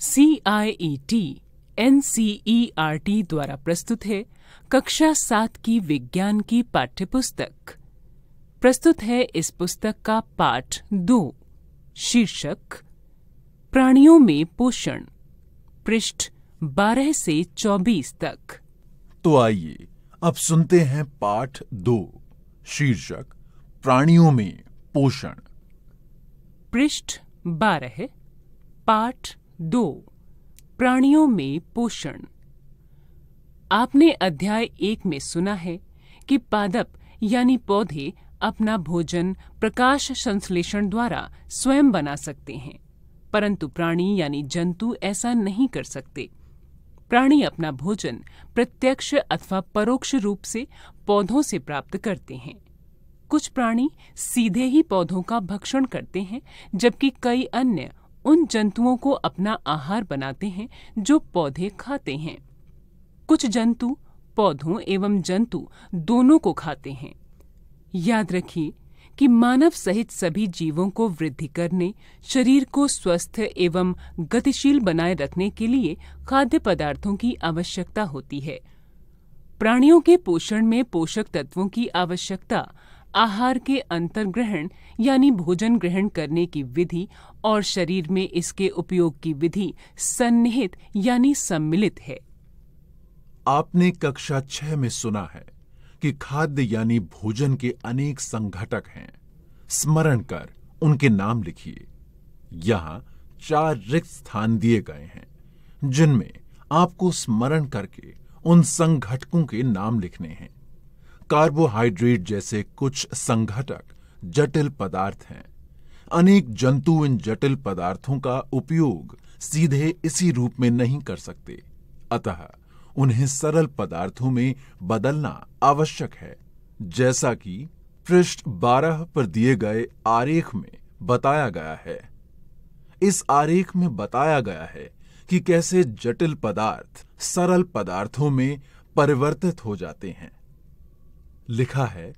C I E T N C E R T द्वारा प्रस्तुत है कक्षा सात की विज्ञान की पाठ्यपुस्तक। प्रस्तुत है इस पुस्तक का पाठ दो शीर्षक प्राणियों में पोषण पृष्ठ 12 से 24 तक। तो आइए अब सुनते हैं पाठ दो शीर्षक प्राणियों में पोषण। पृष्ठ 12 पाठ दो, प्राणियों में पोषण। आपने अध्याय एक में सुना है कि पादप यानी पौधे अपना भोजन, प्रकाश संश्लेषण द्वारा स्वयं बना सकते हैं, परंतु प्राणी यानी जंतु ऐसा नहीं कर सकते। प्राणी अपना भोजन प्रत्यक्ष अथवा परोक्ष रूप से पौधों से प्राप्त करते हैं। कुछ प्राणी सीधे ही पौधों का भक्षण करते हैं, जबकि कई अन्य उन जंतुओं को अपना आहार बनाते हैं, जो पौधे खाते हैं। कुछ जंतु, पौधों एवं जंतु दोनों को खाते हैं। याद रखिए कि मानव सहित सभी जीवों को वृद्धि करने, शरीर को स्वस्थ एवं गतिशील बनाए रखने के लिए खाद्य पदार्थों की आवश्यकता होती है। प्राणियों के पोषण में पोषक तत्वों की आवश्यकता आहार के अंतर्ग्रहण, यानी भोजन ग्रहण करने की विधि और शरीर में इसके उपयोग की विधि सन्निहित, यानी सम्मिलित है। आपने कक्षा छह में सुना है कि खाद्य, यानी भोजन के अनेक संघटक हैं। स्मरण कर, उनके नाम लिखिए। यहाँ चार रिक्त स्थान दिए गए हैं, जिनमें आपको स्मरण करके उन संघटकों के नाम लिखने हैं। कार्बोहाइड्रेट जैसे कुछ संघटक जटिल पदार्थ हैं। अनेक जंतु इन जटिल पदार्थों का उपयोग सीधे इसी रूप में नहीं कर सकते। अतः उन्हें सरल पदार्थों में बदलना आवश्यक है। जैसा कि पृष्ठ 12 पर दिए गए आरेख में बताया गया है। इस आरेख में बताया गया है कि कैसे जटिल पदार्थ सरल पदार्थों में परिवर्तित हो जाते हैं। लिखा है,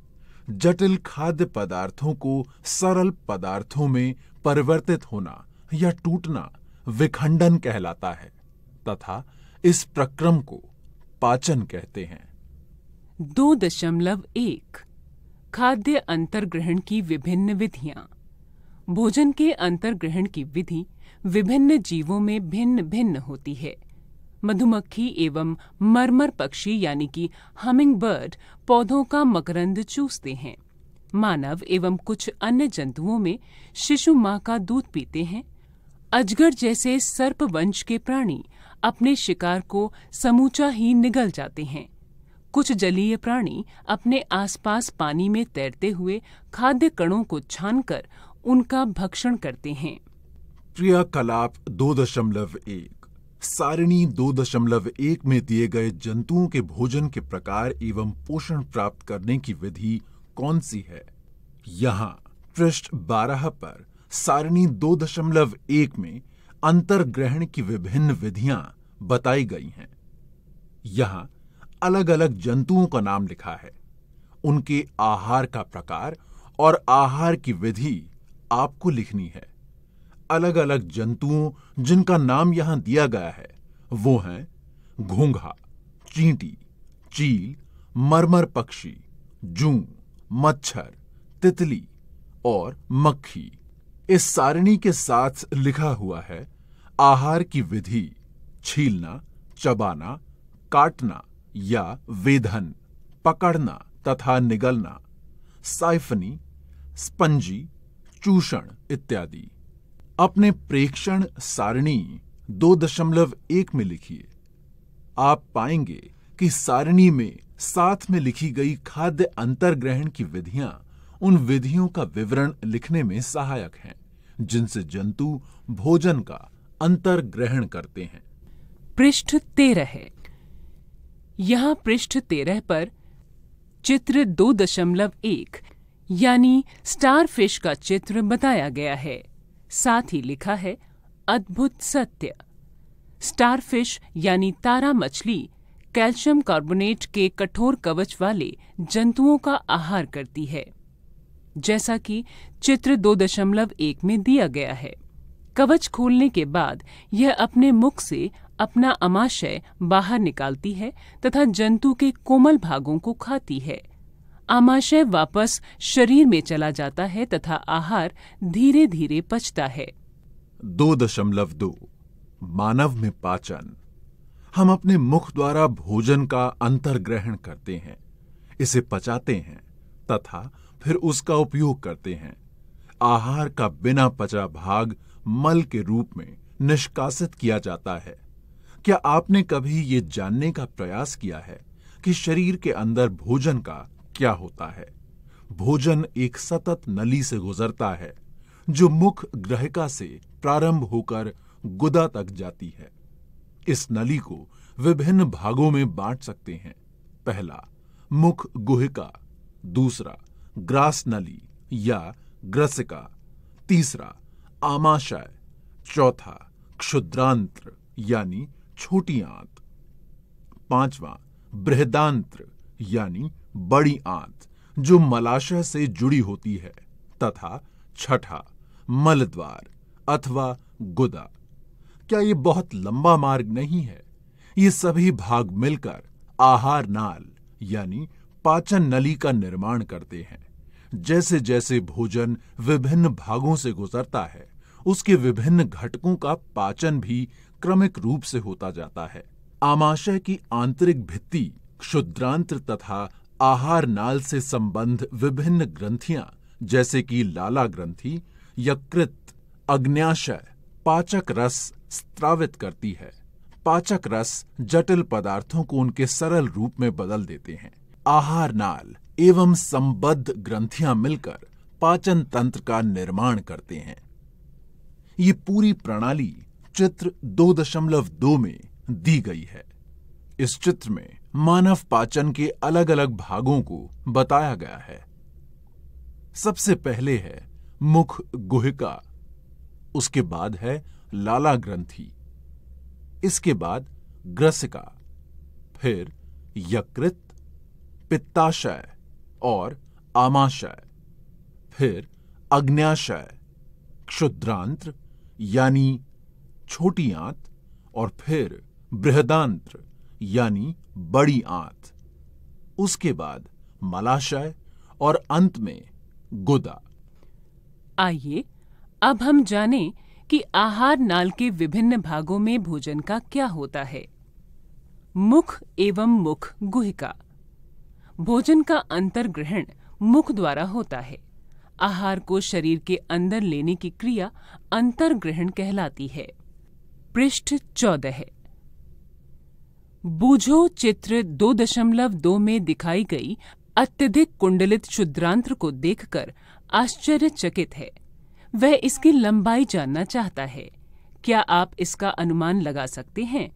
जटिल खाद्य पदार्थों को सरल पदार्थों में परिवर्तित होना या टूटना विखंडन कहलाता है तथा इस प्रक्रम को पाचन कहते हैं। दो दशमलव एक, खाद्य अंतर्ग्रहण की विभिन्न विधियाँ। भोजन के अंतर्ग्रहण की विधि विभिन्न जीवों में भिन्न भिन्न होती है। मधुमक्खी एवं मरमर पक्षी यानी कि हमिंग बर्ड पौधों का मकरंद चूसते हैं। मानव एवं कुछ अन्य जंतुओं में शिशु माँ का दूध पीते हैं। अजगर जैसे सर्प वंश के प्राणी अपने शिकार को समूचा ही निगल जाते हैं। कुछ जलीय प्राणी अपने आसपास पानी में तैरते हुए खाद्य कणों को छानकर उनका भक्षण करते हैं। क्रियाकलाप दो दशमलव एक। सारिणी दो दशमलव एक में दिए गए जंतुओं के भोजन के प्रकार एवं पोषण प्राप्त करने की विधि कौन सी है? यहाँ, पृष्ठ बारह पर, सारिणी दो दशमलव एक में अंतर्ग्रहण की विभिन्न विधियाँ बताई गई हैं। यहाँ अलग अलग जंतुओं का नाम लिखा है। उनके आहार का प्रकार और आहार की विधि आपको लिखनी है। अलग अलग जंतुओं, जिनका नाम यहाँ दिया गया है, वो हैं घोंघा, चींटी, चील, मरमर पक्षी, जू, मच्छर, तितली और मक्खी। इस सारणी के साथ लिखा हुआ है, आहार की विधि, छीलना, चबाना, काटना या वेधन, पकड़ना तथा निगलना, साइफनी, स्पंजी, चूषण इत्यादि। अपने प्रेक्षण सारणी दो दशमलव एक में लिखिए। आप पाएँगे कि सारणी में साथ में लिखी गई खाद्य अंतर्ग्रहण की विधियाँ उन विधियों का विवरण लिखने में सहायक हैं, जिनसे जंतु भोजन का अंतर ग्रहण करते हैं। पृष्ठ तेरह। है यहाँ पृष्ठ तेरह पर चित्र दो दशमलव एक, यानी स्टारफिश का चित्र बताया गया है। साथ ही लिखा है, अद्भुत सत्य। स्टारफिश यानी तारा मछली कैल्शियम कार्बोनेट के कठोर कवच वाले जंतुओं का आहार करती है, जैसा कि चित्र दो दशमलव एक में दिया गया है। कवच खोलने के बाद यह अपने मुख से अपना अमाशय बाहर निकालती है तथा जंतु के कोमल भागों को खाती है। आमाशय वापस शरीर में चला जाता है तथा आहार धीरे धीरे पचता है। दो दशमलव दो, मानव में पाचन। हम अपने मुख द्वारा भोजन का अंतर्ग्रहण करते हैं, इसे पचाते हैं, तथा फिर उसका उपयोग करते हैं। आहार का बिना पचा भाग मल के रूप में निष्कासित किया जाता है। क्या आपने कभी ये जानने का प्रयास किया है कि शरीर के अंदर भोजन का क्या होता है? भोजन एक सतत नली से गुजरता है, जो मुख ग्रहिका से प्रारंभ होकर गुदा तक जाती है। इस नली को विभिन्न भागों में बांट सकते हैं। पहला, मुख गुहिका, दूसरा, ग्रास नली या ग्रसिका, तीसरा, आमाशय, चौथा, क्षुद्रांत्र यानी छोटी आंत, पांचवा, बृहदांत्र यानी बड़ी आंत, जो मलाशय से जुड़ी होती है, तथा छठा, मलद्वार, अथवा गुदा। क्या ये बहुत लंबा मार्ग नहीं है? ये सभी भाग मिलकर आहार नाल, यानी पाचन नली का निर्माण करते हैं। जैसे जैसे भोजन विभिन्न भागों से गुजरता है, उसके विभिन्न घटकों का पाचन भी क्रमिक रूप से होता जाता है। आमाशय की आंतरिक भित्ति क्षुद्रांत्र तथा आहार नाल से संबंध विभिन्न ग्रंथियाँ, जैसे कि लाला ग्रंथि, यकृत, अग्न्याशय, पाचक रस स्त्रावित करती है। पाचक रस जटिल पदार्थों को उनके सरल रूप में बदल देते हैं। आहार नाल एवं संबद्ध ग्रंथियाँ मिलकर पाचन तंत्र का निर्माण करते हैं। ये पूरी प्रणाली चित्र दो दशमलव दो में दी गई है। इस चित्र में मानव पाचन के अलग अलग भागों को बताया गया है। सबसे पहले है मुख गुहिका, उसके बाद है लाला ग्रंथि, इसके बाद ग्रसिका, फिर यकृत, पित्ताशय और आमाशय, फिर अग्न्याशय, क्षुद्रांत्र यानी छोटी आंत और फिर बृहदांत्र। यानी बड़ी आंत। उसके बाद मलाशय और अंत में गुदा। आइए, अब हम जानें कि आहार नाल के विभिन्न भागों में भोजन का क्या होता है। मुख एवं मुख गुहिका। भोजन का अंतर्ग्रहण मुख द्वारा होता है। आहार को शरीर के अंदर लेने की क्रिया अंतर्ग्रहण कहलाती है। पृष्ठ चौदह। बूझो चित्र दो दशमलव दो में दिखाई गई अत्यधिक कुंडलित शुद्रांत्र को देखकर आश्चर्यचकित है। वह इसकी लंबाई जानना चाहता है। क्या आप इसका अनुमान लगा सकते हैं?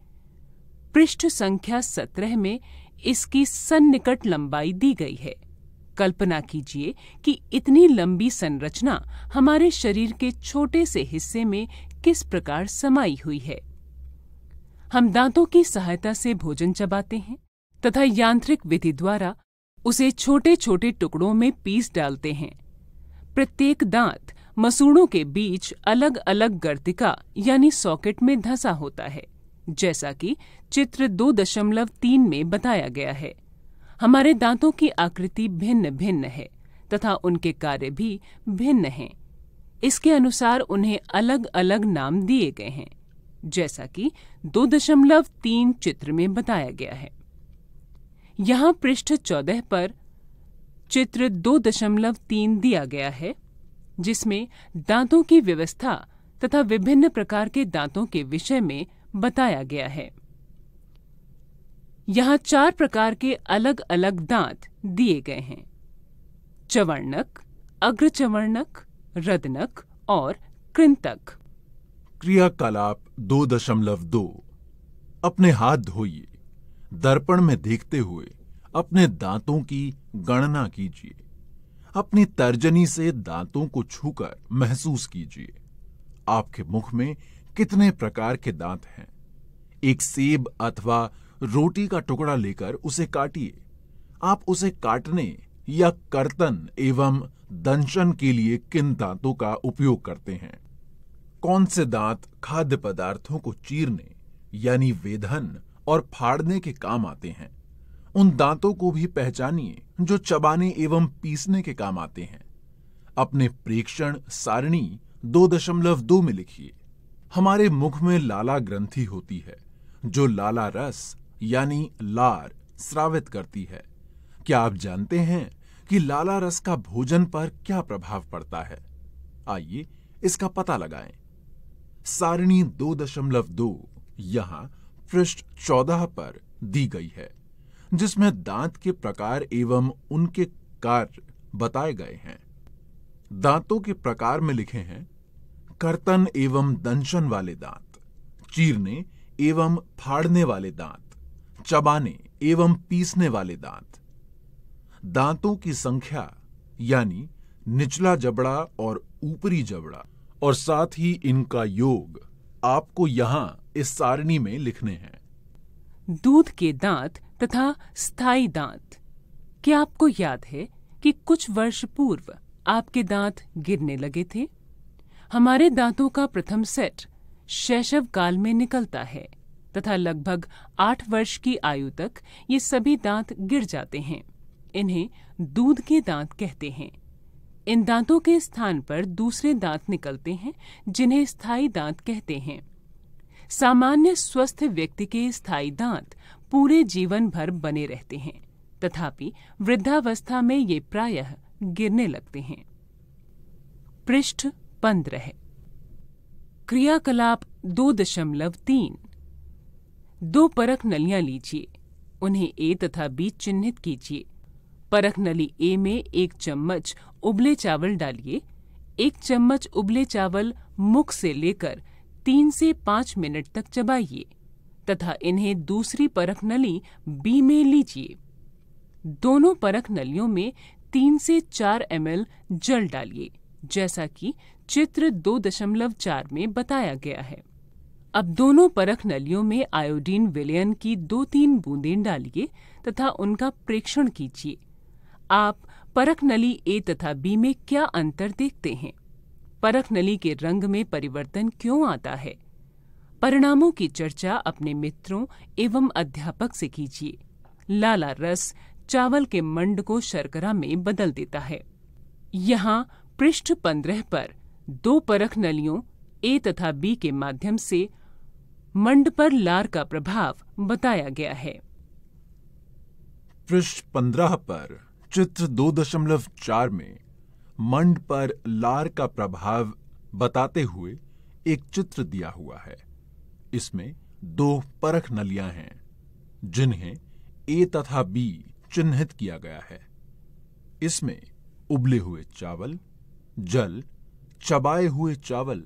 पृष्ठ संख्या सत्रह में इसकी सन्निकट लंबाई दी गई है। कल्पना कीजिए कि इतनी लंबी संरचना हमारे शरीर के छोटे से हिस्से में किस प्रकार समाई हुई है। हम दांतों की सहायता से भोजन चबाते हैं तथा यांत्रिक विधि द्वारा उसे छोटे छोटे टुकड़ों में पीस डालते हैं। प्रत्येक दांत मसूड़ों के बीच अलग अलग गर्तिका यानी सॉकेट में धंसा होता है, जैसा कि चित्र दो दशमलव तीन में बताया गया है। हमारे दांतों की आकृति भिन्न भिन्न है तथा उनके कार्य भी भिन्न हैं। इसके अनुसार उन्हें अलग अलग नाम दिए गए हैं। जैसा कि दो दशमलव तीन चित्र में बताया गया है। यहाँ पृष्ठ चौदह पर चित्र दो दशमलव तीन दिया गया है, जिसमें दांतों की व्यवस्था तथा विभिन्न प्रकार के दांतों के विषय में बताया गया है। यहाँ चार प्रकार के अलग अलग दांत दिए गए हैं, चवर्णक, अग्रचवर्णक रदनक और कृंतक। क्रियाकलाप दो दशमलव दो। अपने हाथ धोइए। दर्पण में देखते हुए अपने दांतों की गणना कीजिए। अपनी तर्जनी से दांतों को छूकर महसूस कीजिए। आपके मुख में कितने प्रकार के दांत हैं? एक सेब अथवा रोटी का टुकड़ा लेकर उसे काटिए। आप उसे काटने या कर्तन एवं दंशन के लिए किन दांतों का उपयोग करते हैं? कौन से दांत खाद्य पदार्थों को चीरने, यानी वेधन और फाड़ने के काम आते हैं? उन दांतों को भी पहचानिए जो चबाने एवं पीसने के काम आते हैं। अपने प्रेक्षण सारणी दो दशमलव दो में लिखिए। हमारे मुख में लाला ग्रंथि होती है, जो लाला रस, यानी लार, स्रावित करती है। क्या आप जानते हैं कि लाला रस का भोजन पर क्या प्रभाव पड़ता है? आइए इसका पता लगाएँ। सारणी दो दशमलव दो यहाँ पृष्ठ चौदह पर दी गई है, जिसमें दांत के प्रकार एवं उनके कार्य बताए गए हैं। दांतों के प्रकार में लिखे हैं, कर्तन एवं दंशन वाले दांत, चीरने एवं फाड़ने वाले दांत, चबाने एवं पीसने वाले दांत। दांतों की संख्या, यानी निचला जबड़ा और ऊपरी जबड़ा और साथ ही इनका योग आपको यहाँ इस सारणी में लिखने हैं। दूध के दांत तथा स्थायी दांत। क्या आपको याद है कि कुछ वर्ष पूर्व आपके दांत गिरने लगे थे? हमारे दांतों का प्रथम सेट शैशव काल में निकलता है तथा लगभग आठ वर्ष की आयु तक ये सभी दांत गिर जाते हैं। इन्हें दूध के दांत कहते हैं। इन दांतों के स्थान पर दूसरे दांत निकलते हैं, जिन्हें स्थायी दांत कहते हैं। सामान्य स्वस्थ व्यक्ति के स्थायी दांत पूरे जीवन भर बने रहते हैं, तथापि वृद्धावस्था में ये प्रायः गिरने लगते हैं। पृष्ठ पंद्रह। क्रियाकलाप दो दशमलव तीन। दो परख नलियाँ लीजिए, उन्हें ए तथा बी चिन्हित कीजिए। परख नली ए में एक चम्मच उबले चावल डालिए। एक चम्मच उबले चावल मुख से लेकर तीन से पाँच मिनट तक चबाइए तथा इन्हें दूसरी परख नली बी में लीजिए। दोनों परख नलियों में तीन से चार एम जल डालिए, जैसा कि चित्र दो दशमलव चार में बताया गया है। अब दोनों परख नलियों में आयोडीन विलयन की दो तीन बूंदें डालिए तथा उनका प्रेक्षण कीजिए। आप परख नली ए तथा बी में क्या अंतर देखते हैं? परख नली के रंग में परिवर्तन क्यों आता है? परिणामों की चर्चा अपने मित्रों एवं अध्यापक से कीजिए। लाला रस चावल के मंड को शर्करा में बदल देता है। यहाँ पृष्ठ पंद्रह पर दो परख नलियों ए तथा बी के माध्यम से मंड पर लार का प्रभाव बताया गया है। पृष्ठ पंद्रह पर चित्र दो दशमलव चार में मंड पर लार का प्रभाव बताते हुए एक चित्र दिया हुआ है। इसमें दो परख नलियाँ हैं, जिन्हें ए तथा बी चिन्हित किया गया है। इसमें उबले हुए चावल, जल, चबाए हुए चावल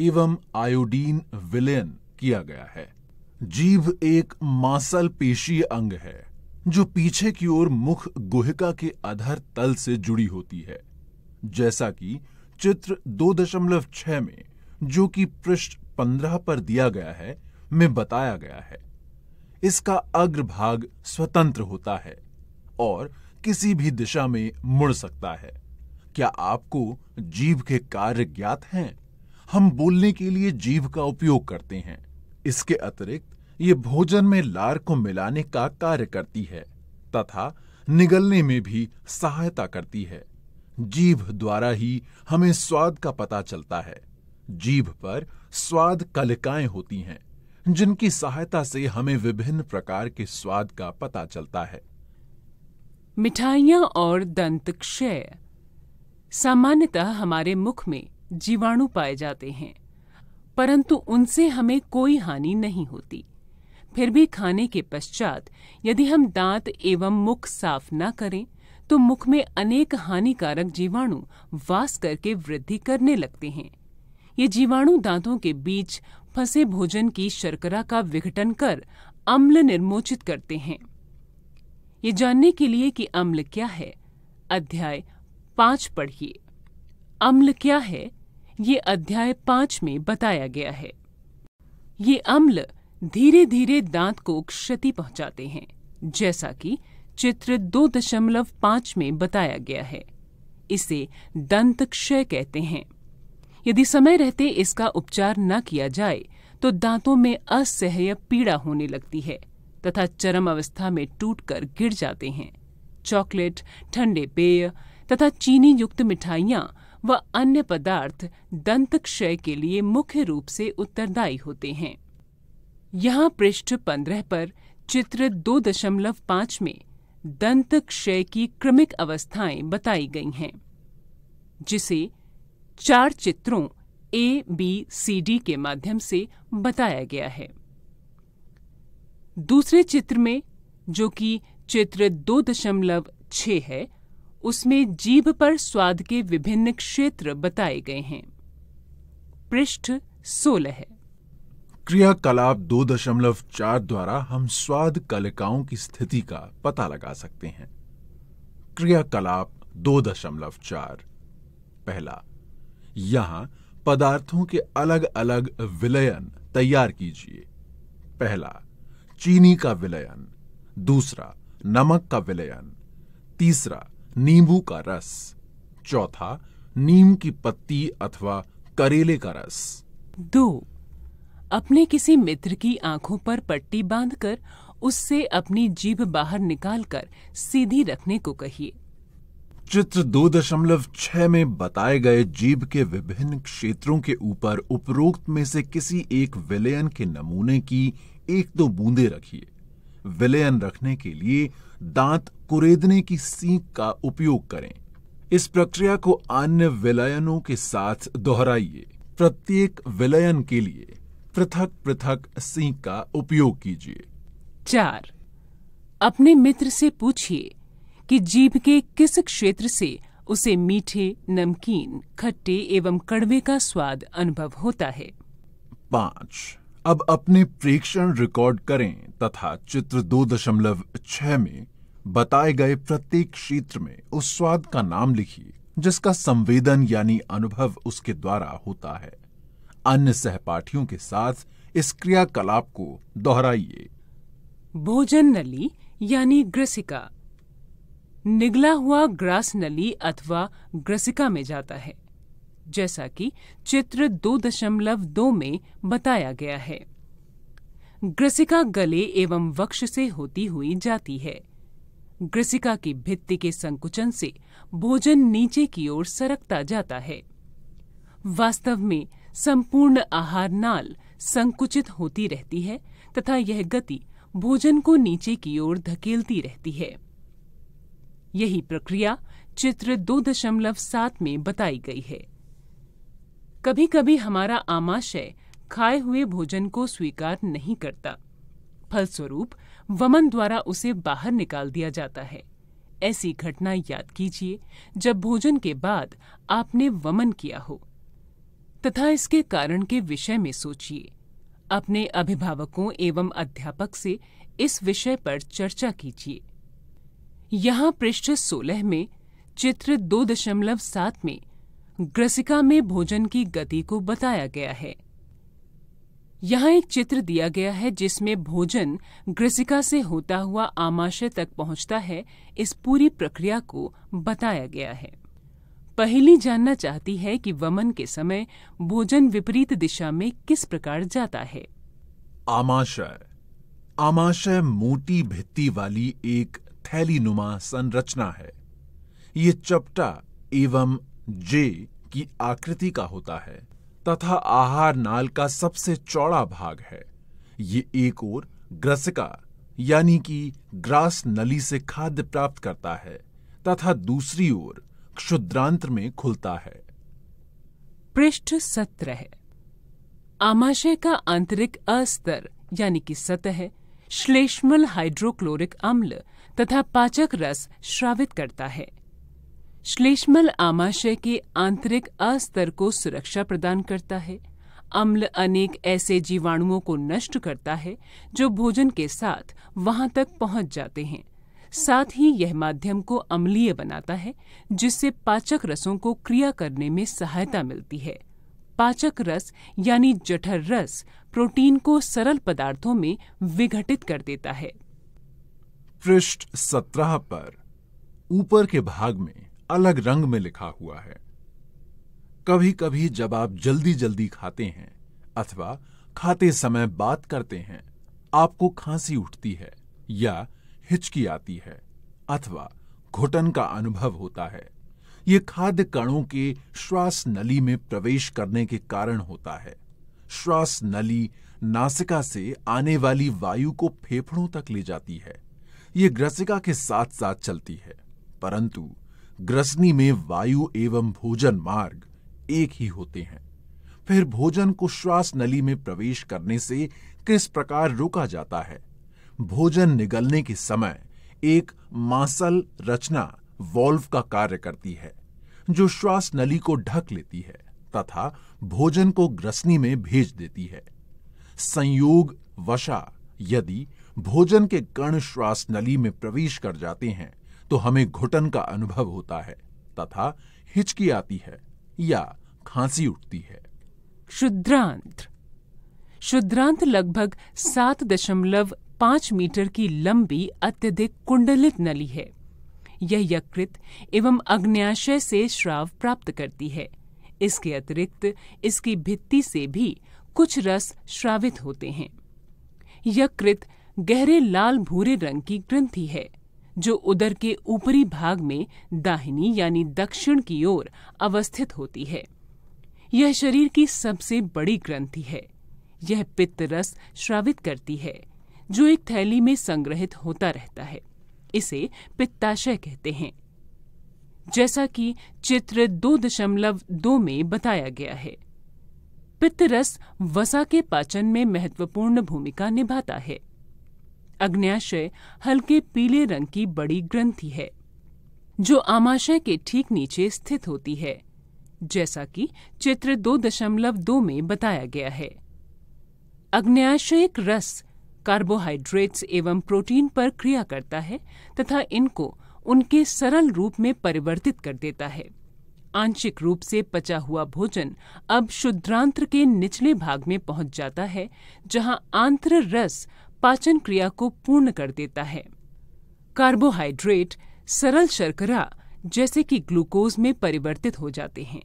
एवं आयोडीन विलयन किया गया है। जीव एक मांसल पेशीय अंग है। जो पीछे की ओर मुख गुहिका के अधर तल से जुड़ी होती है, जैसा कि चित्र दो दशमलव छह में जो कि पृष्ठ पंद्रह पर दिया गया है, में बताया गया है। इसका अग्रभाग स्वतंत्र होता है और किसी भी दिशा में मुड़ सकता है। क्या आपको जीभ के कार्य ज्ञात हैं? हम बोलने के लिए जीभ का उपयोग करते हैं। इसके अतिरिक्त ये भोजन में लार को मिलाने का कार्य करती है, तथा निगलने में भी सहायता करती है। जीभ द्वारा ही हमें स्वाद का पता चलता है। जीभ पर स्वाद कलिकाएँ होती हैं, जिनकी सहायता से हमें विभिन्न प्रकार के स्वाद का पता चलता है। मिठाइयाँ और दंत क्षय सामान्यतः हमारे मुख में जीवाणु पाए जाते हैं, परंतु उनसे हमें कोई हानि नहीं होती। फिर भी खाने के पश्चात यदि हम दांत एवं मुख साफ़ न करें तो मुख में अनेक हानिकारक जीवाणु वास करके वृद्धि करने लगते हैं। ये जीवाणु दांतों के बीच फंसे भोजन की शर्करा का विघटन कर अम्ल निर्मोचित करते हैं। ये जानने के लिए कि अम्ल क्या है, अध्याय पाँच पढ़िए। अम्ल क्या है, ये अध्याय पाँच में बताया गया है। ये अम्ल धीरे धीरे दांत को क्षति पहुंचाते हैं, जैसा कि चित्र दो दशमलव पाँच में बताया गया है। इसे दंत क्षय कहते हैं। यदि समय रहते इसका उपचार न किया जाए तो दांतों में असह्य पीड़ा होने लगती है तथा चरम अवस्था में टूटकर गिर जाते हैं। चॉकलेट, ठंडे पेय तथा चीनी युक्त मिठाइयाँ व अन्य पदार्थ दंत क्षय के लिए मुख्य रूप से उत्तरदायी होते हैं। यहाँ पृष्ठ पंद्रह पर चित्र दो दशमलव पाँच में दंत क्षय की क्रमिक अवस्थाएँ बताई गई हैं, जिसे चार चित्रों ए बी सी डी के माध्यम से बताया गया है। दूसरे चित्र में, जो कि चित्र दो दशमलव छ है, उसमें जीभ पर स्वाद के विभिन्न क्षेत्र बताए गए हैं। पृष्ठ सोलह है। क्रियाकलाप दो दशमलव चार द्वारा हम स्वाद कलिकाओं की स्थिति का पता लगा सकते हैं। क्रियाकलाप दो दशमलव चार। पहला, यहाँ पदार्थों के अलग अलग विलयन तैयार कीजिए। पहला, चीनी का विलयन। दूसरा, नमक का विलयन। तीसरा, नींबू का रस। चौथा, नीम की पत्ती अथवा करेले का रस। दो अपने किसी मित्र की आँखों पर पट्टी बांधकर उससे अपनी जीभ बाहर निकालकर सीधी रखने को कहिए चित्र दो दशमलव छह में बताए गए जीभ के विभिन्न क्षेत्रों के ऊपर उपरोक्त में से किसी एक विलयन के नमूने की एक दो बूंदे रखिए। विलयन रखने के लिए दांत कुरेदने की सीख का उपयोग करें। इस प्रक्रिया को अन्य विलयनों के साथ दोहराइए। प्रत्येक विलयन के लिए पृथक पृथक सीख का उपयोग कीजिए। चार अपने मित्र से पूछिए कि जीभ के किस क्षेत्र से उसे मीठे नमकीन खट्टे एवं कड़वे का स्वाद अनुभव होता है? पाँच अब अपने प्रेक्षण रिकॉर्ड करें तथा चित्र दो दशमलव छह में बताए गए प्रत्येक क्षेत्र में उस स्वाद का नाम लिखिए जिसका संवेदन यानी अनुभव उसके द्वारा होता है। अन्य सहपाठियों के साथ इस क्रियाकलाप को दोहराइए। भोजन नली यानी ग्रसिका। निगला हुआ ग्रास नली अथवा ग्रसिका में जाता है, जैसा कि चित्र दो दशमलव दो में बताया गया है। ग्रसिका गले एवं वक्ष से होती हुई जाती है। ग्रसिका की भित्ति के संकुचन से भोजन नीचे की ओर सरकता जाता है। वास्तव में संपूर्ण आहार नाल संकुचित होती रहती है तथा यह गति भोजन को नीचे की ओर धकेलती रहती है। यही प्रक्रिया चित्र दो दशमलव सात में बताई गई है। कभी कभी हमारा आमाशय खाए हुए भोजन को स्वीकार नहीं करता। फलस्वरूप वमन द्वारा उसे बाहर निकाल दिया जाता है। ऐसी घटना याद कीजिए जब भोजन के बाद आपने वमन किया हो। तथा इसके कारण के विषय में सोचिए। अपने अभिभावकों एवं अध्यापक से इस विषय पर चर्चा कीजिए। यहाँ पृष्ठ सोलह में चित्र दो दशमलव सात में ग्रसिका में भोजन की गति को बताया गया है। यहाँ एक चित्र दिया गया है जिसमें भोजन ग्रसिका से होता हुआ आमाशय तक पहुँचता है, इस पूरी प्रक्रिया को बताया गया है। पहली जानना चाहती है कि वमन के समय भोजन विपरीत दिशा में किस प्रकार जाता है। आमाशय। आमाशय मोटी भित्ति वाली एक थैली नुमा संरचना है। ये चपटा एवं जे की आकृति का होता है तथा आहार नाल का सबसे चौड़ा भाग है। ये एक और ग्रसिका, यानी कि ग्रास नली से खाद्य प्राप्त करता है, तथा दूसरी ओर क्षुद्रांत्र में खुलता है। पृष्ठ सत्रह। आमाशय का आंतरिक अस्तर, यानी कि सतह, श्लेष्मल हाइड्रोक्लोरिक अम्ल तथा पाचक रस श्रावित करता है। श्लेष्मल आमाशय के आंतरिक अस्तर को सुरक्षा प्रदान करता है। अम्ल अनेक ऐसे जीवाणुओं को नष्ट करता है जो भोजन के साथ वहाँ तक पहुँच जाते हैं। साथ ही यह माध्यम को अम्लीय बनाता है, जिससे पाचक रसों को क्रिया करने में सहायता मिलती है। पाचक रस यानी जठर रस प्रोटीन को सरल पदार्थों में विघटित कर देता है। पृष्ठ सत्रह पर, ऊपर के भाग में अलग रंग में लिखा हुआ है। कभी कभी जब आप जल्दी जल्दी खाते हैं अथवा खाते समय बात करते हैं, आपको खांसी उठती है या हिचकी आती है अथवा घुटन का अनुभव होता है। ये खाद्य कणों के श्वास नली में प्रवेश करने के कारण होता है। श्वास नली नासिका से आने वाली वायु को फेफड़ों तक ले जाती है। ये ग्रसिका के साथ साथ चलती है, परंतु ग्रसनी में वायु एवं भोजन मार्ग एक ही होते हैं। फिर भोजन को श्वास नली में प्रवेश करने से किस प्रकार रोका जाता है? भोजन निगलने के समय एक मांसल रचना वॉल्व का कार्य करती है, जो श्वास नली को ढक लेती है तथा भोजन को ग्रसनी में भेज देती है। संयोग वशा, यदि भोजन के कण श्वास नली में प्रवेश कर जाते हैं तो हमें घुटन का अनुभव होता है तथा हिचकी आती है या खांसी उठती है। शुद्रांत। शुद्रांत लगभग सात दशमलव पाँच मीटर की लंबी अत्यधिक कुंडलित नली है। यह यकृत एवं अग्न्याशय से श्राव प्राप्त करती है। इसके अतिरिक्त इसकी भित्ति से भी कुछ रस श्रावित होते हैं। यकृत गहरे लाल भूरे रंग की ग्रंथि है, जो उदर के ऊपरी भाग में दाहिनी यानी दक्षिण की ओर अवस्थित होती है। यह शरीर की सबसे बड़ी ग्रंथि है। यह पित्त रस श्रावित करती है। जो एक थैली में संग्रहित होता रहता है। इसे पित्ताशय कहते हैं। जैसा कि चित्र दो दशमलव दो में बताया गया है। पित्त रस वसा के पाचन में महत्वपूर्ण भूमिका निभाता है। अग्न्याशय हल्के पीले रंग की बड़ी ग्रंथि है, जो आमाशय के ठीक नीचे स्थित होती है, जैसा कि चित्र दो दशमलव दो में बताया गया है। अग्न्याशयिक रस कार्बोहाइड्रेट्स एवं प्रोटीन पर क्रिया करता है तथा इनको उनके सरल रूप में परिवर्तित कर देता है। आंशिक रूप से पचा हुआ भोजन अब शुद्रांत्र के निचले भाग में पहुँच जाता है, जहाँ आंत्र रस पाचन क्रिया को पूर्ण कर देता है। कार्बोहाइड्रेट सरल शर्करा जैसे कि ग्लूकोज में परिवर्तित हो जाते हैं।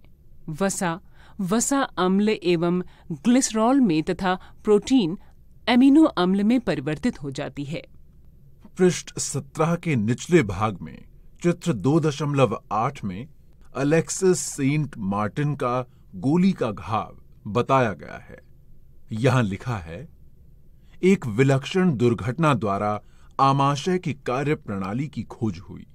वसा वसा अम्ल एवं ग्लिसरॉल में तथा प्रोटीन एमिनो अम्ल में परिवर्तित हो जाती है। पृष्ठ सत्रह के निचले भाग में, चित्र दो दशमलव आठ में, अलेक्सिस सेंट मार्टिन का गोली का घाव बताया गया है। यहाँ लिखा है, एक विलक्षण दुर्घटना द्वारा आमाशय की कार्य प्रणाली की खोज हुई।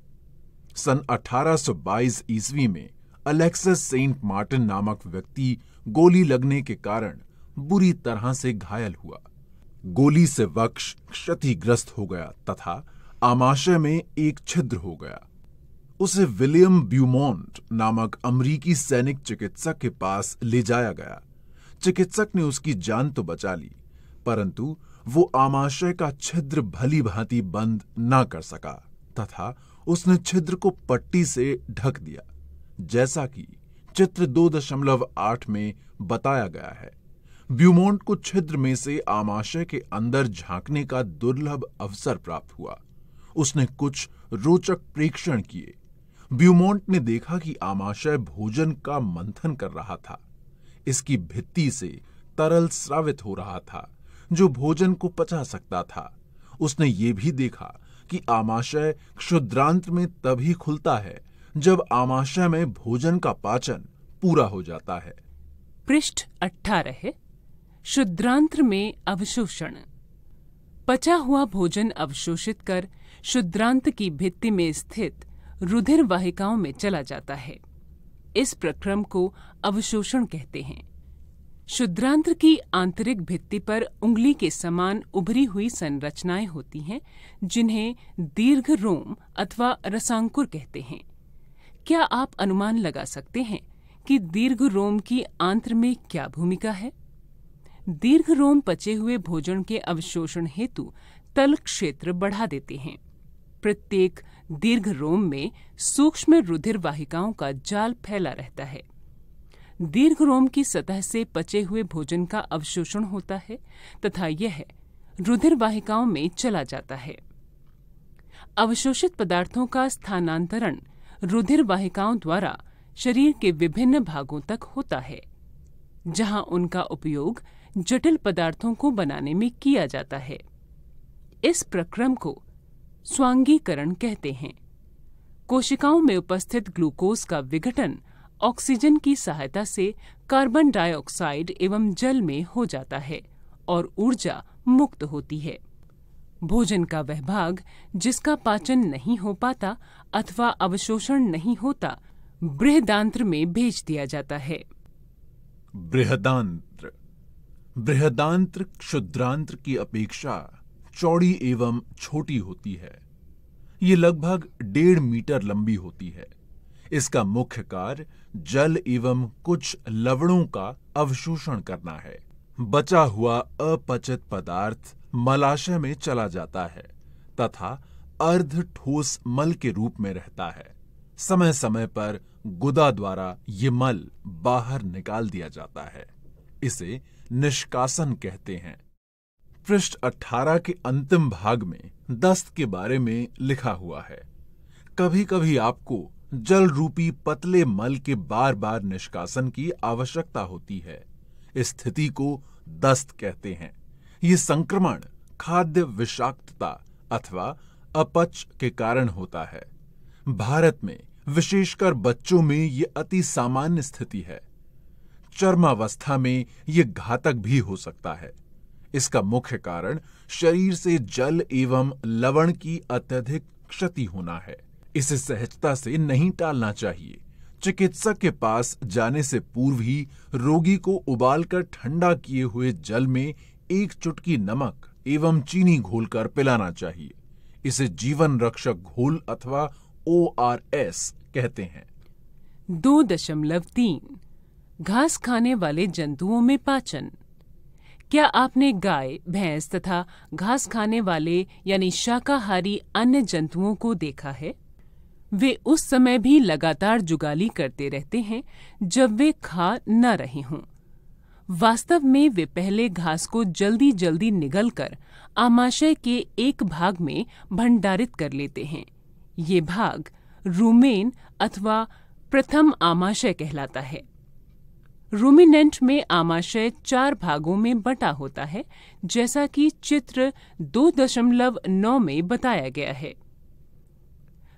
सन 1822 ईस्वी में अलेक्सिस सेंट मार्टिन नामक व्यक्ति गोली लगने के कारण बुरी तरह से घायल हुआ। गोली से वक्ष क्षतिग्रस्त हो गया तथा आमाशय में एक छिद्र हो गया। उसे विलियम ब्यूमोंट नामक अमरीकी सैनिक चिकित्सक के पास ले जाया गया। चिकित्सक ने उसकी जान तो बचा ली, परंतु वो आमाशय का छिद्र भली भांति बंद न कर सका तथा उसने छिद्र को पट्टी से ढक दिया, जैसा कि चित्र दो दशमलव आठ में बताया गया है। ब्यूमोंट को छिद्र में से आमाशय के अंदर झांकने का दुर्लभ अवसर प्राप्त हुआ। उसने कुछ रोचक प्रेक्षण किए। ब्यूमोंट ने देखा कि आमाशय भोजन का मंथन कर रहा था। इसकी भित्ति से तरल स्रावित हो रहा था, जो भोजन को पचा सकता था। उसने ये भी देखा कि आमाशय क्षुद्रांत में तभी खुलता है, जब आमाशय में भोजन का पाचन पूरा हो जाता है। पृष्ठ अठारह शुद्रांत्र में अवशोषण। पचा हुआ भोजन अवशोषित कर शुद्रांत की भित्ति में स्थित रुधिर वाहिकाओं में चला जाता है। इस प्रक्रम को अवशोषण कहते हैं। शुद्रांत्र की आंतरिक भित्ति पर उंगली के समान उभरी हुई संरचनाएँ होती हैं, जिन्हें दीर्घ रोम अथवा रसांकुर कहते हैं। क्या आप अनुमान लगा सकते हैं कि दीर्घ रोम की आंत्र में क्या भूमिका है? दीर्घ रोम पचे हुए भोजन के अवशोषण हेतु तल क्षेत्र बढ़ा देते हैं। प्रत्येक दीर्घ रोम में सूक्ष्म रुधिर वाहिकाओं का जाल फैला रहता है। दीर्घ रोम की सतह से पचे हुए भोजन का अवशोषण होता है तथा यह रुधिर वाहिकाओं में चला जाता है। अवशोषित पदार्थों का स्थानांतरण रुधिर वाहिकाओं द्वारा शरीर के विभिन्न भागों तक होता है, जहाँ उनका उपयोग जटिल पदार्थों को बनाने में किया जाता है। इस प्रक्रम को स्वांगीकरण कहते हैं। कोशिकाओं में उपस्थित ग्लूकोज का विघटन ऑक्सीजन की सहायता से कार्बन डाइऑक्साइड एवं जल में हो जाता है और ऊर्जा मुक्त होती है। भोजन का वह भाग जिसका पाचन नहीं हो पाता अथवा अवशोषण नहीं होता, बृहदांत्र में भेज दिया जाता है। बृहदांत्र बृहदांत्र क्षुद्रांत्र की अपेक्षा चौड़ी एवं छोटी होती है। ये लगभग डेढ़ मीटर लंबी होती है। इसका मुख्य कार्य जल एवं कुछ लवणों का अवशोषण करना है। बचा हुआ अपचित पदार्थ मलाशय में चला जाता है तथा अर्ध ठोस मल के रूप में रहता है। समय समय पर गुदा द्वारा ये मल बाहर निकाल दिया जाता है। इसे निष्कासन कहते हैं। पृष्ठ 18 के अंतिम भाग में दस्त के बारे में लिखा हुआ है। कभी कभी आपको जल रूपी पतले मल के बार बार निष्कासन की आवश्यकता होती है। स्थिति को दस्त कहते हैं। ये संक्रमण खाद्य विषाक्तता अथवा अपच के कारण होता है। भारत में विशेषकर बच्चों में ये अति सामान्य स्थिति है। चर्मावस्था में ये घातक भी हो सकता है। इसका मुख्य कारण शरीर से जल एवं लवण की अत्यधिक क्षति होना है। इसे सहजता से नहीं टालना चाहिए। चिकित्सक के पास जाने से पूर्व ही रोगी को उबालकर ठंडा किए हुए जल में एक चुटकी नमक एवं चीनी घोलकर पिलाना चाहिए। इसे जीवन रक्षक घोल अथवा ओ आर एस कहते हैं। दो दशमलव तीन। घास खाने वाले जंतुओं में पाचन। क्या आपने गाय, भैंस तथा घास खाने वाले यानी शाकाहारी अन्य जंतुओं को देखा है? वे उस समय भी लगातार जुगाली करते रहते हैं जब वे खा न रहे हों। वास्तव में वे पहले घास को जल्दी जल्दी निगलकर आमाशय के एक भाग में भंडारित कर लेते हैं। ये भाग रूमेन अथवा प्रथम आमाशय कहलाता है। रूमिनेंट में आमाशय चार भागों में बटा होता है, जैसा कि चित्र दो दशमलव नौ में बताया गया है।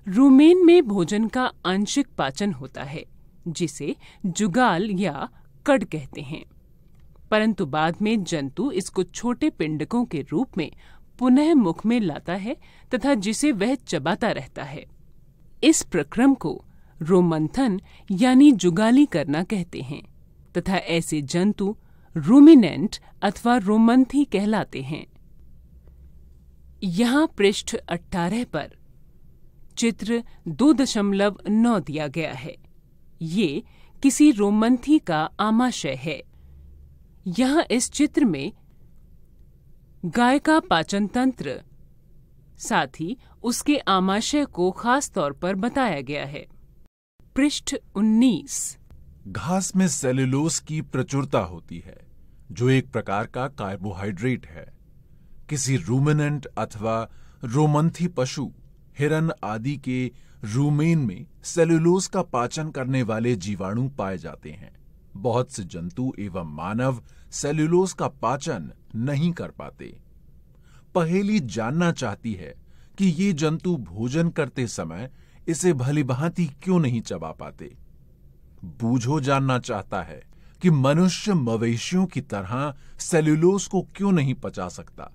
रूमेन में भोजन का आंशिक पाचन होता है, जिसे जुगाल या कड कहते हैं। परंतु बाद में जंतु इसको छोटे पिंडकों के रूप में पुनः मुख में लाता है तथा जिसे वह चबाता रहता है। इस प्रक्रम को रोमंथन यानी जुगाली करना कहते हैं। तथा ऐसे जंतु रूमिनेंट अथवा रोमंथी कहलाते हैं। यहाँ पृष्ठ 18 पर चित्र दो दशमलव नौ दिया गया है। ये किसी रोमंथी का आमाशय है। यहाँ इस चित्र में गाय का पाचन तंत्र साथ ही उसके आमाशय को खास तौर पर बताया गया है। पृष्ठ 19 घास में सेल्यूलोज की प्रचुरता होती है, जो एक प्रकार का कार्बोहाइड्रेट है। किसी रूमिनेंट अथवा रोमंथी पशु, हिरन आदि के रूमेन में सेल्यूलोज का पाचन करने वाले जीवाणु पाए जाते हैं। बहुत से जंतु एवं मानव सेल्यूलोज का पाचन नहीं कर पाते। पहेली जानना चाहती है कि ये जंतु भोजन करते समय इसे भली भांति क्यों नहीं चबा पाते? बूझो जानना चाहता है कि मनुष्य मवेशियों की तरह सेल्यूलोज को क्यों नहीं पचा सकता?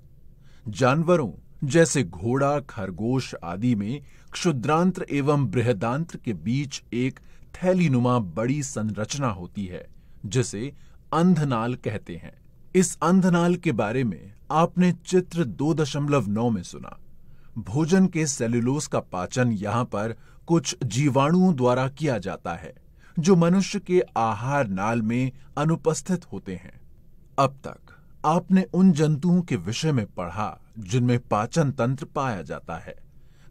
जानवरों जैसे घोड़ा, खरगोश आदि में क्षुद्रांत्र एवं बृहदांत्र के बीच एक थैलीनुमा बड़ी संरचना होती है, जिसे अंधनाल कहते हैं। इस अंधनाल के बारे में आपने चित्र दो दशमलव नौ में सुना। भोजन के सेल्यूलोज का पाचन यहाँ पर कुछ जीवाणुओं द्वारा किया जाता है। जो मनुष्य के आहार नाल में अनुपस्थित होते हैं। अब तक आपने उन जंतुओं के विषय में पढ़ा, जिनमें पाचन तंत्र पाया जाता है।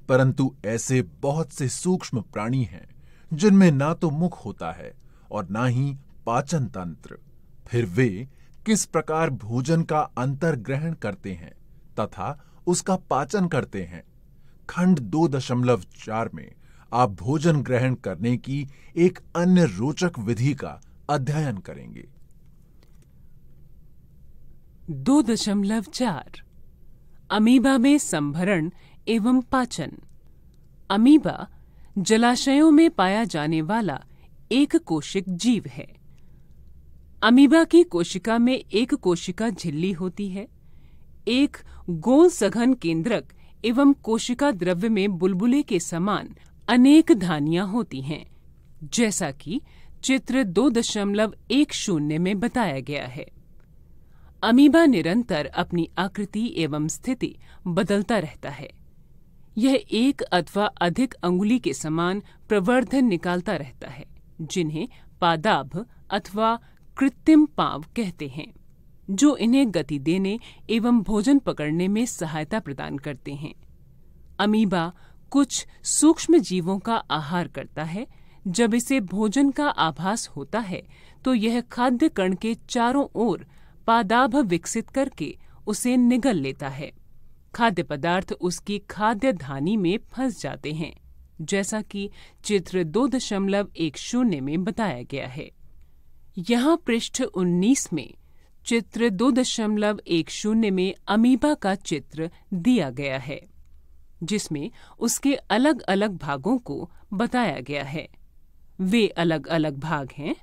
परंतु ऐसे बहुत से सूक्ष्म प्राणी हैं, जिनमें ना तो मुख होता है और ना ही पाचन तंत्र। फिर वे किस प्रकार भोजन का अंतर ग्रहण करते हैं तथा उसका पाचन करते हैं? खंड दो दशमलव चार में आप भोजन ग्रहण करने की एक अन्य रोचक विधि का अध्ययन करेंगे। दो दशमलव चार। अमीबा में संभरण एवं पाचन। अमीबा जलाशयों में पाया जाने वाला एक कोशिक जीव है। अमीबा की कोशिका में एक कोशिका झिल्ली होती है। एक गोल सघन केंद्रक एवं कोशिका द्रव्य में बुलबुले के समान अनेक धानियाँ होती हैं, जैसा कि चित्र दो दशमलव एक शून्य में बताया गया है। अमीबा निरंतर अपनी आकृति एवं स्थिति बदलता रहता है। यह एक अथवा अधिक अंगुली के समान प्रवर्धन निकालता रहता है, जिन्हें पादाभ अथवा कृत्रिम पाव कहते हैं, जो इन्हें गति देने एवं भोजन पकड़ने में सहायता प्रदान करते हैं। अमीबा कुछ सूक्ष्म जीवों का आहार करता है। जब इसे भोजन का आभास होता है तो यह खाद्य कण के चारों ओर पादाभ विकसित करके उसे निगल लेता है। खाद्य पदार्थ उसकी खाद्य धानी में फंस जाते हैं, जैसा कि चित्र दो दशमलव एक शून्य में बताया गया है। यहाँ पृष्ठ 19 में चित्र दो दशमलव एक शून्य में अमीबा का चित्र दिया गया है। जिसमें उसके अलग अलग भागों को बताया गया है। वे अलग अलग भाग हैं,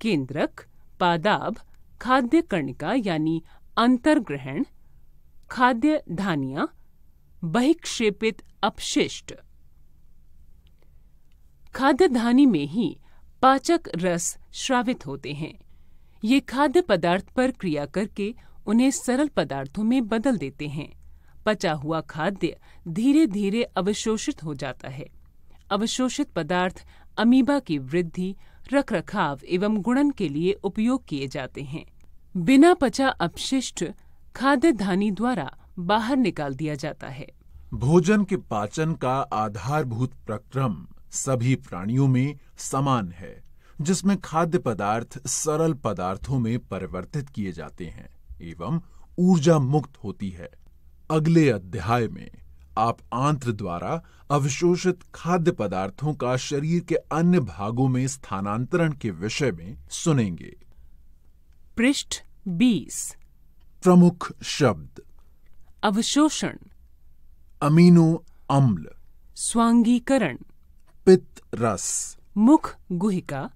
केंद्रक, पादाब, खाद्य कर्णिका यानी अंतर्ग्रहण, खाद्य धानिया, बहिक्षेपित अपशिष्ट। खाद्य धानी में ही पाचक रस श्रावित होते हैं। ये खाद्य पदार्थ पर क्रिया करके उन्हें सरल पदार्थों में बदल देते हैं। पचा हुआ खाद्य धीरे धीरे अवशोषित हो जाता है। अवशोषित पदार्थ अमीबा की वृद्धि, रखरखाव एवं गुणन के लिए उपयोग किए जाते हैं। बिना पचा अपशिष्ट खाद्य धानी द्वारा बाहर निकाल दिया जाता है। भोजन के पाचन का आधारभूत प्रक्रम सभी प्राणियों में समान है, जिसमें खाद्य पदार्थ सरल पदार्थों में परिवर्तित किए जाते हैं एवं ऊर्जा मुक्त होती है। अगले अध्याय में आप आंत्र द्वारा अवशोषित खाद्य पदार्थों का शरीर के अन्य भागों में स्थानांतरण के विषय में सुनेंगे। पृष्ठ 20 प्रमुख शब्द। अवशोषण। अमीनो अम्ल। स्वांगीकरण। पित्त रस मुख गुहिका।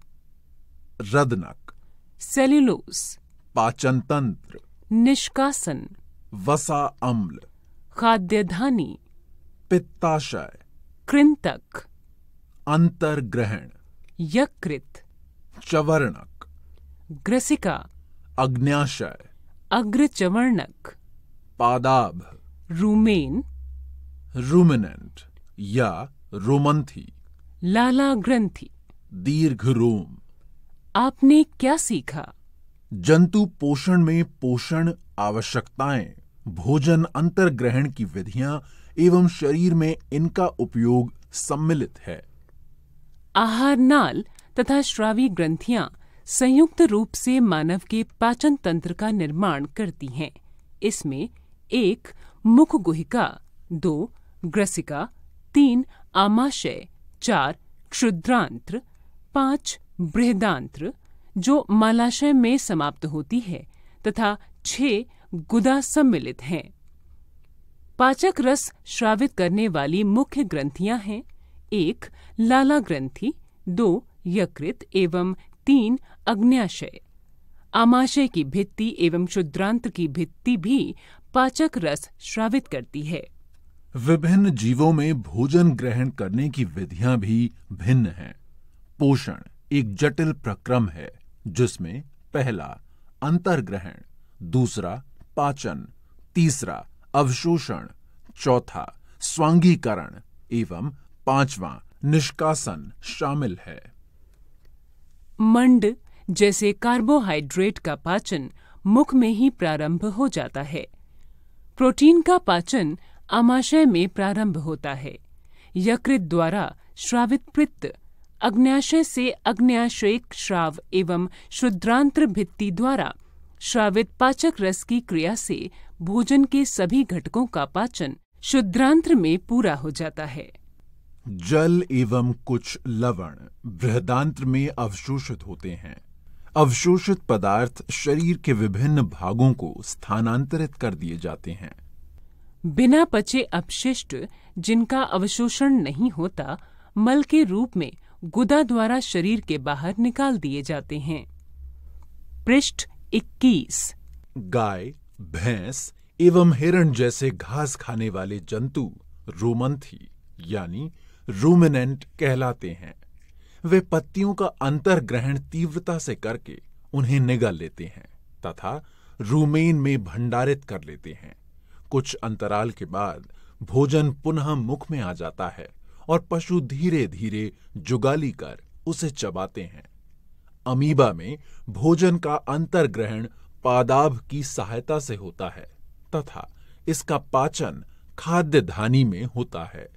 रदनक सेल्यूलोस। पाचन तंत्र निष्कासन। वसा अम्ल। खाद्यधानी। पित्ताशय। कृंतक। अंतर्ग्रहण। यकृत। चवर्णक। ग्रसिका। अग्न्याशय। अग्रचवर्णक। पादाभ। रूमेन। रूमिनेंट या रोमंथी। लाला ग्रंथि दीर्घ रोम आपने क्या सीखा? जंतु पोषण में पोषण आवश्यकताएँ। भोजन अंतर्ग्रहण की विधियाँ एवं शरीर में इनका उपयोग सम्मिलित है। आहार नाल तथा श्रावी ग्रंथियाँ संयुक्त रूप से मानव के पाचन तंत्र का निर्माण करती हैं। इसमें एक मुख गुहिका, दो ग्रसिका, तीन आमाशय, चार क्षुद्रांत्र, पाँच बृहदांत्र, जो मालाशय में समाप्त होती है, तथा छह गुदा सम्मिलित हैं। पाचक रस श्रावित करने वाली मुख्य ग्रंथियाँ हैं। एक, लाला ग्रंथि, दो, यकृत एवं तीन, अग्न्याशय। आमाशय की भित्ति एवं शुद्रांत की भित्ति भी पाचक रस श्रावित करती है। विभिन्न जीवों में भोजन ग्रहण करने की विधियाँ भी भिन्न हैं। पोषण एक जटिल प्रक्रम है, जिसमें पहला, अंतर्ग्रहण, दूसरा पाचन, तीसरा अवशोषण, चौथा स्वांगीकरण, एवं पांचवा निष्कासन शामिल है। मंड जैसे कार्बोहाइड्रेट का पाचन मुख में ही प्रारंभ हो जाता है। प्रोटीन का पाचन आमाशय में प्रारंभ होता है। यकृत द्वारा श्रावित पित्त अग्न्याशय से अग्न्याशयिक श्राव एवं शुद्रांत्र भित्ति द्वारा श्रावित पाचक रस की क्रिया से भोजन के सभी घटकों का पाचन शुद्रांत्र में पूरा हो जाता है। जल एवं कुछ लवण बृहदांत्र में अवशोषित होते हैं। अवशोषित पदार्थ शरीर के विभिन्न भागों को स्थानांतरित कर दिए जाते हैं। बिना पचे अपशिष्ट जिनका अवशोषण नहीं होता मल के रूप में गुदा द्वारा शरीर के बाहर निकाल दिए जाते हैं। पृष्ठ 21 गाय, भैंस एवं हिरण जैसे घास खाने वाले जंतु रोमंथी यानी रूमिनेंट कहलाते हैं। वे पत्तियों का अंतर ग्रहण तीव्रता से करके उन्हें निगल लेते हैं तथा रूमेन में भंडारित कर लेते हैं। कुछ अंतराल के बाद भोजन पुनः मुख में आ जाता है और पशु धीरे धीरे जुगाली कर उसे चबाते हैं। अमीबा में भोजन का अंतर्ग्रहण पादाभ की सहायता से होता है तथा इसका पाचन खाद्य धानी में होता है।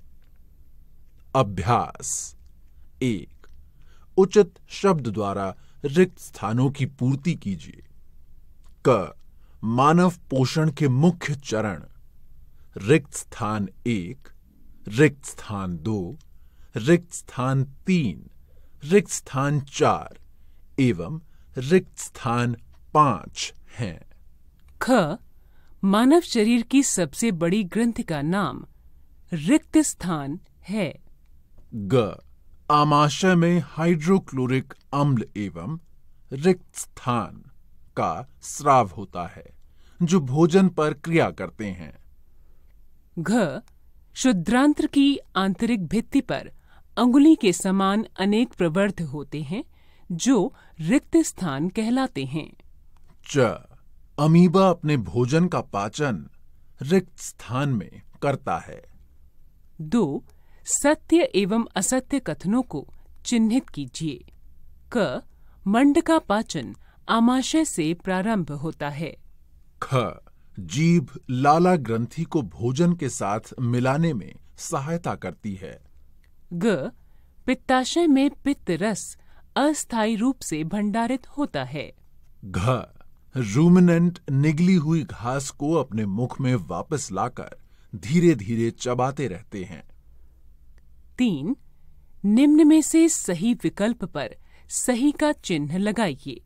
अभ्यास। एक, उचित शब्द द्वारा रिक्त स्थानों की पूर्ति कीजिए। क, मानव पोषण के मुख्य चरण। रिक्त स्थान एक, रिक्त स्थान दो, रिक्त स्थान तीन, रिक्त स्थान चार। एवं रिक्त स्थान पाँच हैं। ख मानव शरीर की सबसे बड़ी ग्रंथ का नाम रिक्त स्थान है। ग आमाशय में हाइड्रोक्लोरिक अम्ल एवं रिक्त स्थान का स्राव होता है जो भोजन पर क्रिया करते हैं। घ शुद्रांत्र की आंतरिक भित्ति पर अंगुली के समान अनेक प्रवर्ध होते हैं जो रिक्त स्थान कहलाते हैं। च अमीबा अपने भोजन का पाचन रिक्त स्थान में करता है। दो सत्य एवं असत्य कथनों को चिन्हित कीजिए। क मंड का पाचन आमाशय से प्रारंभ होता है। ख जीभ लाला ग्रंथि को भोजन के साथ मिलाने में सहायता करती है। ग पित्ताशय में पित्त रस अस्थायी रूप से भंडारित होता है। घ रूमिनेंट निगली हुई घास को अपने मुख में वापस लाकर धीरे धीरे चबाते रहते हैं। तीन निम्न में से सही विकल्प पर सही का चिन्ह लगाइए।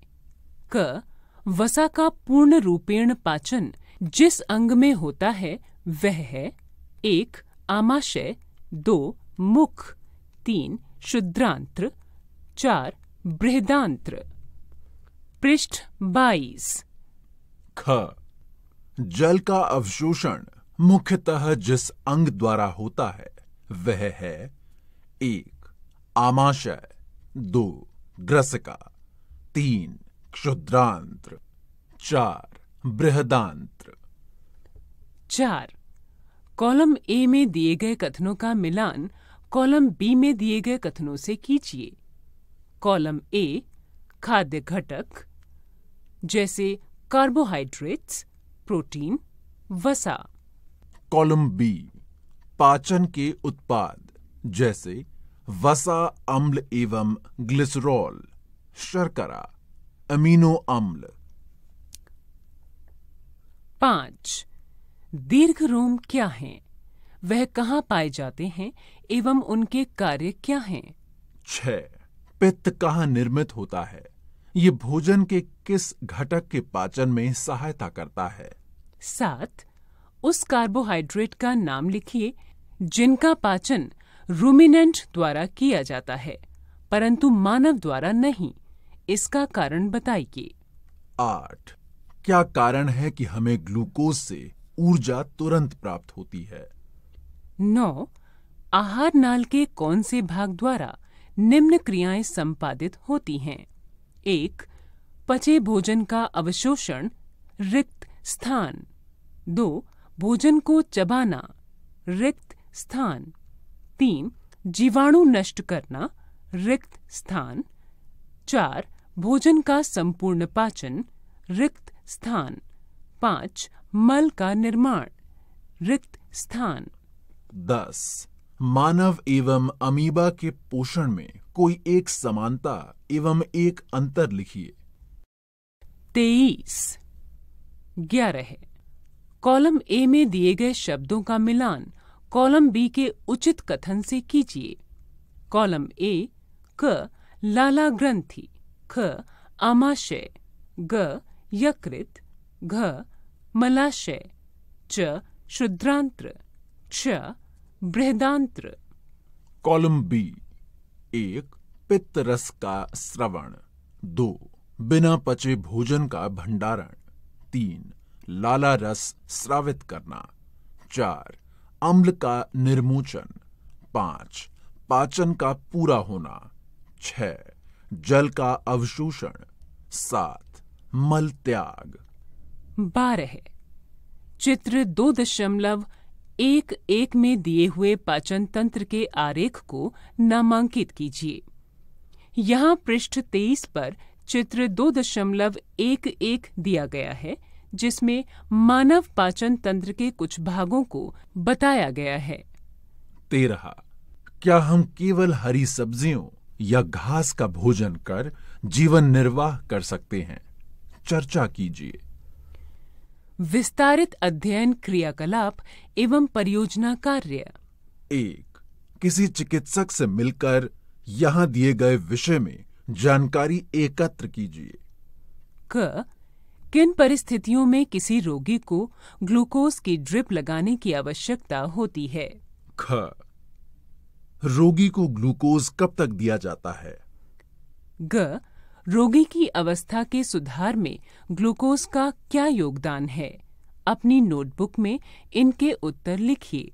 क वसा का पूर्ण रूपेण पाचन जिस अंग में होता है वह है एक आमाशय दो मुख तीन शुद्रांत्र चार बृहदांत्र पृष्ठ 22 ख। जल का अवशोषण मुख्यतः जिस अंग द्वारा होता है वह है एक आमाशय दो ग्रसिका तीन क्षुद्रांत्र चार बृहदांत्र चार कॉलम ए में दिए गए कथनों का मिलान कॉलम बी में दिए गए कथनों से कीजिए। कॉलम ए खाद्य घटक जैसे कार्बोहाइड्रेट्स प्रोटीन वसा। कॉलम बी पाचन के उत्पाद जैसे वसा अम्ल एवं ग्लिसरॉल शर्करा अमीनो अम्ल। पाँच दीर्घ रोम क्या हैं? वह कहाँ पाए जाते हैं एवं उनके कार्य क्या हैं? छह पित्त कहाँ निर्मित होता है? ये भोजन के किस घटक के पाचन में सहायता करता है? सात उस कार्बोहाइड्रेट का नाम लिखिए जिनका पाचन रूमिनेंट द्वारा किया जाता है परंतु मानव द्वारा नहीं। इसका कारण बताइए। आठ। क्या कारण है कि हमें ग्लूकोज से ऊर्जा तुरंत प्राप्त होती है? नौ। आहार नाल के कौन से भाग द्वारा निम्न क्रियाएँ संपादित होती हैं। एक, पचे भोजन का अवशोषण, रिक्त स्थान। दो, भोजन को चबाना, रिक्त स्थान। तीन, जीवाणु नष्ट करना, रिक्त स्थान। चार, भोजन का संपूर्ण पाचन, रिक्त स्थान। पाँच, मल का निर्माण, रिक्त स्थान। दस मानव एवं अमीबा के पोषण में कोई एक समानता एवं एक अंतर लिखिए। तेईस। ग्यारह। कॉलम ए में दिए गए शब्दों का मिलान कॉलम बी के उचित कथन से कीजिए। कॉलम ए, क, लाला ग्रंथि, ख, आमाशय, ग, यकृत, घ, मलाशय, च, शुद्रांत्र च बृहदांत्र कॉलम बी एक पित्त रस का श्रवण दो बिना पचे भोजन का भंडारण तीन लाला रस श्रावित करना चार अम्ल का निर्मोचन पाँच पाचन का पूरा होना छ जल का अवशोषण सात मल त्याग। बारह चित्र दो दशमलव एक एक में दिए हुए पाचन तंत्र के आरेख को नामांकित कीजिए। यहाँ पृष्ठ तेईस पर चित्र दो दशमलव एक एक दिया गया है, जिसमें मानव पाचन तंत्र के कुछ भागों को बताया गया है। तेरह, क्या हम केवल हरी सब्जियों या घास का भोजन कर जीवन निर्वाह कर सकते हैं? चर्चा कीजिए। विस्तारित अध्ययन क्रियाकलाप एवं परियोजना कार्य। एक किसी चिकित्सक से मिलकर यहाँ दिए गए विषय में जानकारी एकत्र कीजिए। क किन परिस्थितियों में किसी रोगी को ग्लूकोज की ड्रिप लगाने की आवश्यकता होती है? ख रोगी को ग्लूकोज कब तक दिया जाता है? ग रोगी की अवस्था के सुधार में ग्लूकोज का क्या योगदान है? अपनी नोटबुक में इनके उत्तर लिखिए।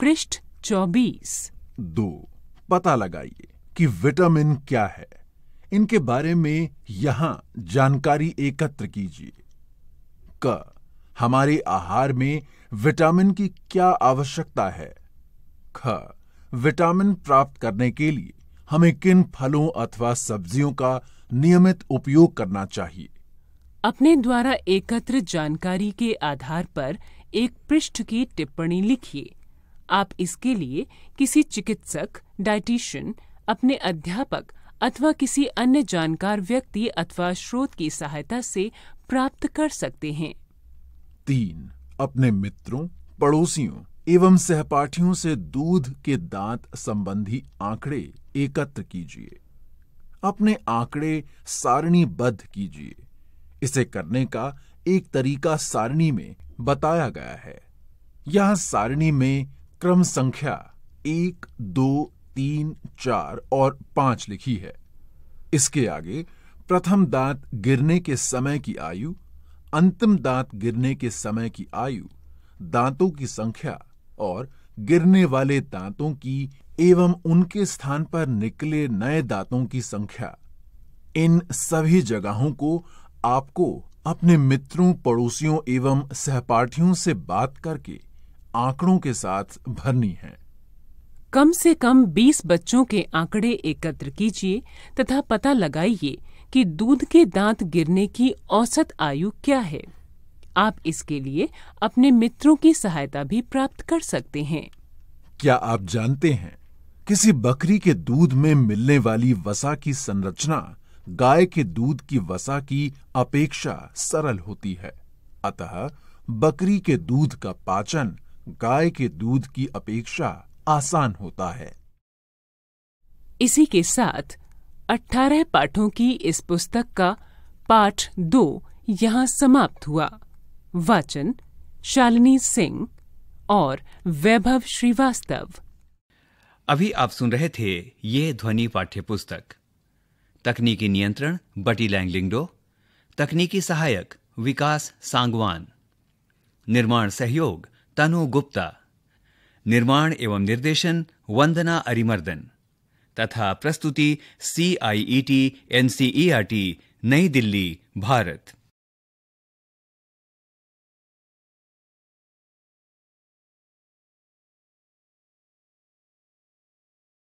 पृष्ठ 24 दो, पता लगाइए कि विटामिन क्या है। इनके बारे में यहाँ जानकारी एकत्र कीजिए। क, हमारे आहार में विटामिन की क्या आवश्यकता है? ख, विटामिन प्राप्त करने के लिए हमें किन फलों अथवा सब्जियों का नियमित उपयोग करना चाहिए। अपने द्वारा एकत्र जानकारी के आधार पर एक पृष्ठ की टिप्पणी लिखिए। आप इसके लिए किसी चिकित्सक डाइटिशियन अपने अध्यापक अथवा किसी अन्य जानकार व्यक्ति अथवा स्रोत की सहायता से प्राप्त कर सकते हैं। तीन अपने मित्रों पड़ोसियों एवं सहपाठियों से दूध के दांत संबंधी आंकड़े एकत्र कीजिए। अपने आंकड़े सारणीबद्ध कीजिए। इसे करने का एक तरीका सारणी में बताया गया है। यहाँ सारणी में क्रम संख्या एक, दो, तीन, चार और पाँच लिखी है। इसके आगे प्रथम दांत गिरने के समय की आयु, अंतिम दांत गिरने के समय की आयु, दांतों की संख्या और गिरने वाले दांतों की एवं उनके स्थान पर निकले नए दांतों की संख्या। इन सभी जगहों को आपको अपने मित्रों पड़ोसियों एवं सहपाठियों से बात करके आंकड़ों के साथ भरनी है। कम से कम 20 बच्चों के आंकड़े एकत्र कीजिए तथा पता लगाइए कि दूध के दांत गिरने की औसत आयु क्या है। आप इसके लिए अपने मित्रों की सहायता भी प्राप्त कर सकते हैं। क्या आप जानते हैं किसी बकरी के दूध में मिलने वाली वसा की संरचना गाय के दूध की वसा की अपेक्षा सरल होती है। अतः बकरी के दूध का पाचन गाय के दूध की अपेक्षा आसान होता है। इसी के साथ 18 पाठों की इस पुस्तक का पाठ दो यहाँ समाप्त हुआ। वाचन शालिनी सिंह और वैभव श्रीवास्तव। अभी आप सुन रहे थे ये ध्वनि पाठ्य पुस्तक तकनीकी नियंत्रण, बटी लैंगलिंगडो तकनीकी सहायक, विकास सांगवान। निर्माण सहयोग, तनु गुप्ता। निर्माण एवं निर्देशन, वंदना अरिमर्दन। तथा प्रस्तुति C I E T N C E R T Nai Delhi, Bharat.